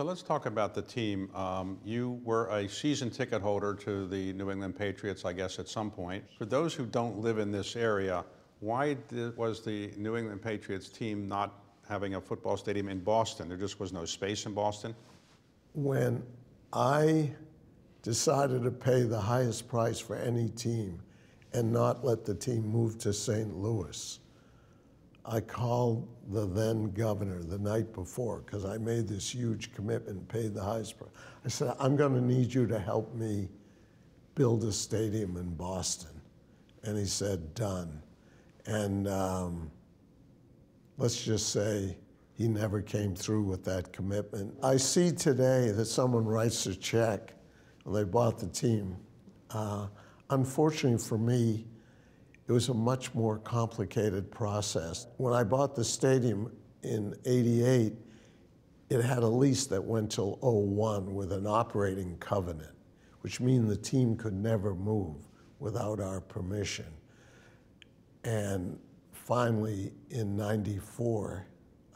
So let's talk about the team. Um, you were a season ticket holder to the New England Patriots, I guess, at some point. For those who don't live in this area, why did, was the New England Patriots team not having a football stadium in Boston? There just was no space in Boston? When I decided to pay the highest price for any team and not let the team move to St. Louis, I called the then governor the night before because I made this huge commitment, paid the highest price. I said, I'm going to need you to help me build a stadium in Boston. And he said, done. And um, let's just say he never came through with that commitment. I see today that someone writes a check and they bought the team. Uh, unfortunately for me, it was a much more complicated process. When I bought the stadium in 88, it had a lease that went till 01 with an operating covenant, which means the team could never move without our permission. And finally, in 94,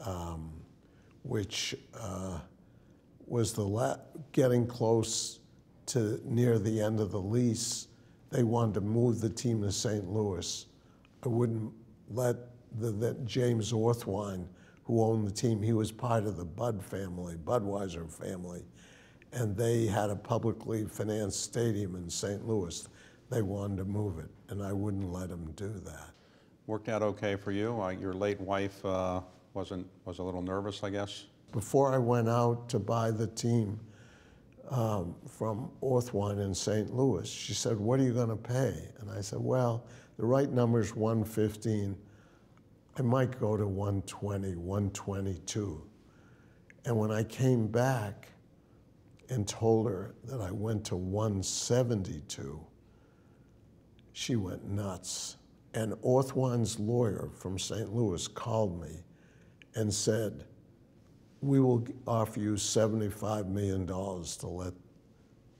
um, which uh, was the getting close to near the end of the lease, they wanted to move the team to St. Louis. I wouldn't let the, the James Orthwein, who owned the team, he was part of the Bud family, Budweiser family, and they had a publicly financed stadium in St. Louis. They wanted to move it, and I wouldn't let them do that. Worked out okay for you? Uh, your late wife uh, wasn't was a little nervous, I guess. Before I went out to buy the team, um, from Orthwein in St. Louis. She said, What are you going to pay? And I said, Well, the right number is 115. I might go to 120, 122. And when I came back and told her that I went to 172, she went nuts. And Orthwein's lawyer from St. Louis called me and said, we will offer you $75 million to let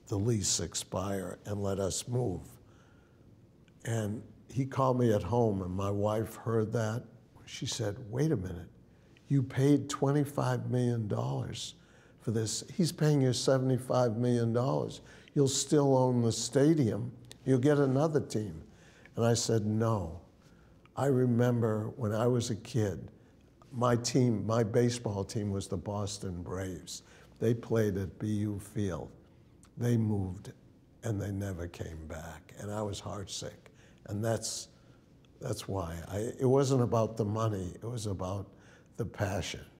the lease expire and let us move. And he called me at home, and my wife heard that. She said, Wait a minute, you paid $25 million for this. He's paying you $75 million. You'll still own the stadium, you'll get another team. And I said, No. I remember when I was a kid, my team, my baseball team was the Boston Braves. They played at BU Field. They moved and they never came back. And I was heartsick. And that's, that's why. I, it wasn't about the money, it was about the passion.